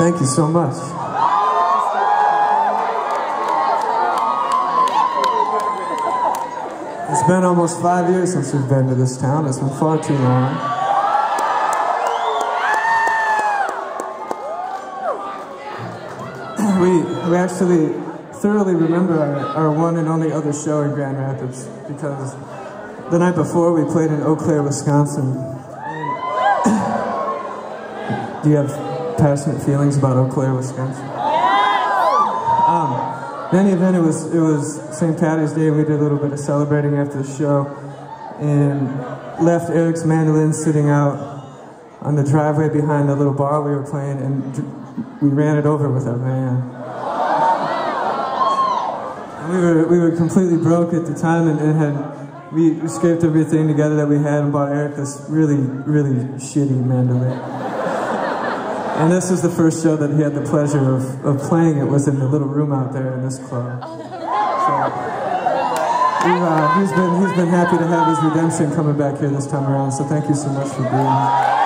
Thank you so much. It's been almost five years since we've been to this town. It's been far too long. we, we actually thoroughly remember our, our one and only other show in Grand Rapids because the night before we played in Eau Claire, Wisconsin. Do you have passionate feelings about Eau Claire, Wisconsin? Um, in any event, it was it was St. Patty's Day, we did a little bit of celebrating after the show, and left Eric's mandolin sitting out on the driveway behind the little bar we were playing, and we ran it over with our van. And we were we were completely broke at the time, and, and had we scraped everything together that we had and bought Eric this really really shitty mandolin. And this was the first show that he had the pleasure of, of playing it was in the little room out there in this club. So uh, he's been he's been happy to have his redemption coming back here this time around. So thank you so much for being here.